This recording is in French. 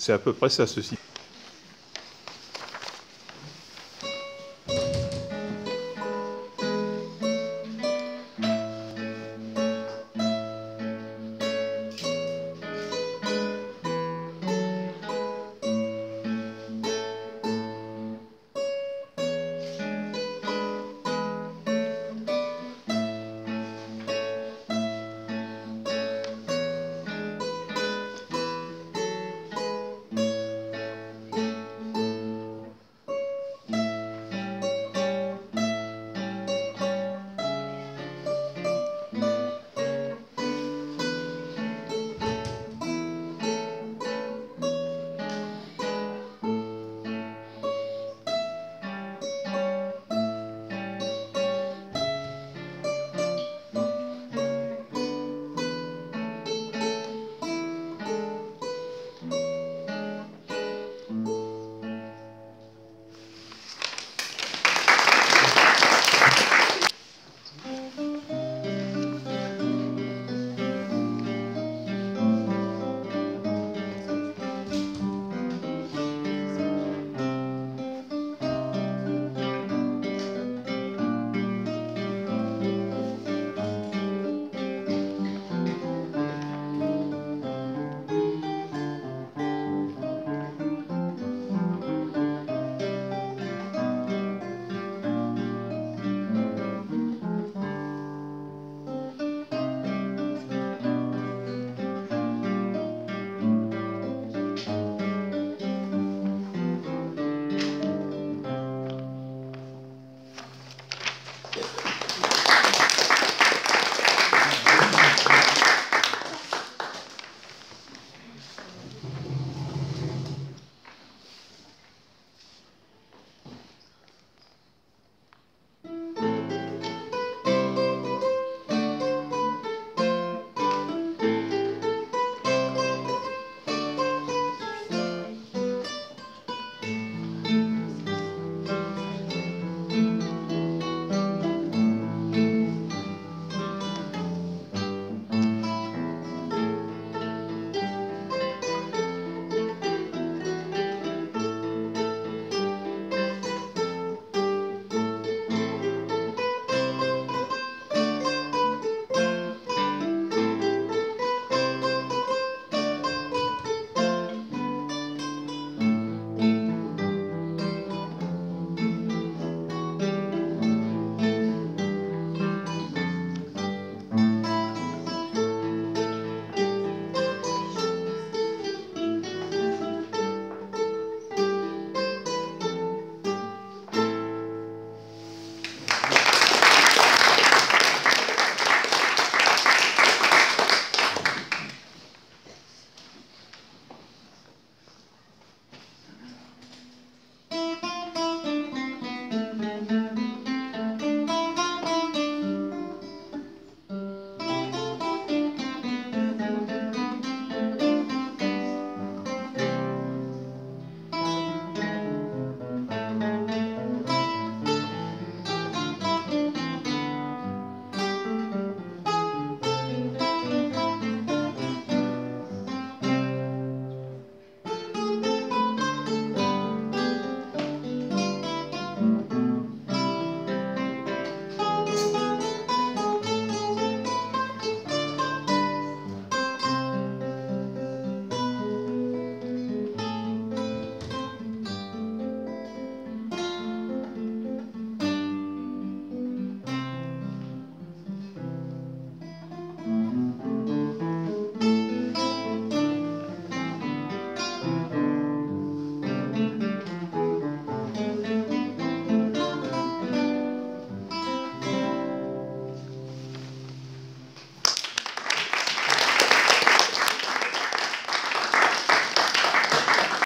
C'est à peu près ça, ceci.